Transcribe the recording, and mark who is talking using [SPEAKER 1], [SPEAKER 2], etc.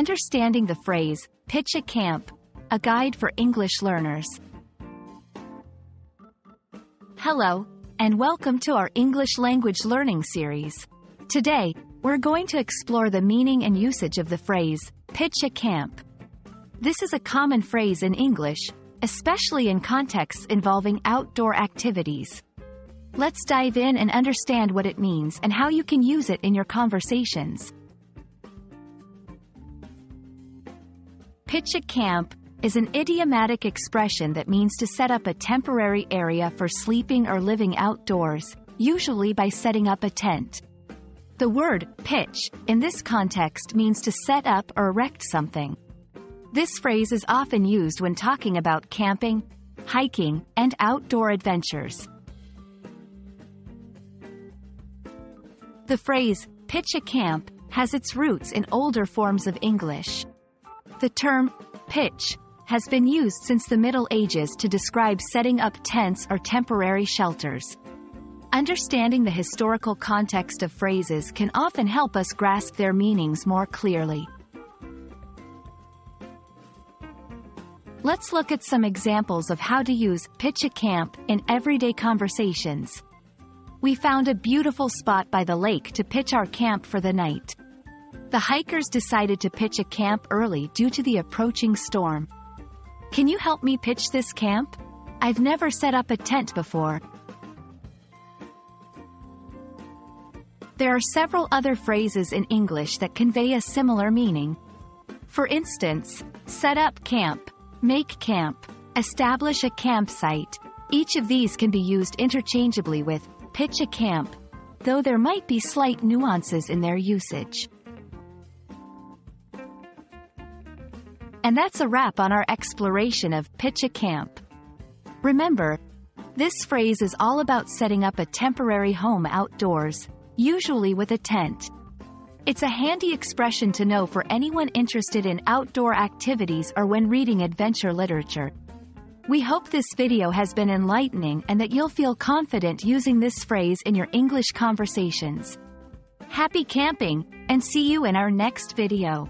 [SPEAKER 1] Understanding the phrase, pitch a camp, a guide for English learners. Hello, and welcome to our English language learning series. Today, we're going to explore the meaning and usage of the phrase, pitch a camp. This is a common phrase in English, especially in contexts involving outdoor activities. Let's dive in and understand what it means and how you can use it in your conversations. Pitch a camp is an idiomatic expression that means to set up a temporary area for sleeping or living outdoors, usually by setting up a tent. The word pitch in this context means to set up or erect something. This phrase is often used when talking about camping, hiking, and outdoor adventures. The phrase, pitch a camp, has its roots in older forms of English. The term, pitch, has been used since the Middle Ages to describe setting up tents or temporary shelters. Understanding the historical context of phrases can often help us grasp their meanings more clearly. Let's look at some examples of how to use pitch a camp in everyday conversations. We found a beautiful spot by the lake to pitch our camp for the night. The hikers decided to pitch a camp early due to the approaching storm. Can you help me pitch this camp? I've never set up a tent before. There are several other phrases in English that convey a similar meaning. For instance, set up camp, make camp, establish a campsite. Each of these can be used interchangeably with pitch a camp, though there might be slight nuances in their usage. And that's a wrap on our exploration of pitch a camp. Remember, this phrase is all about setting up a temporary home outdoors, usually with a tent. It's a handy expression to know for anyone interested in outdoor activities or when reading adventure literature. We hope this video has been enlightening and that you'll feel confident using this phrase in your English conversations. Happy camping, and see you in our next video.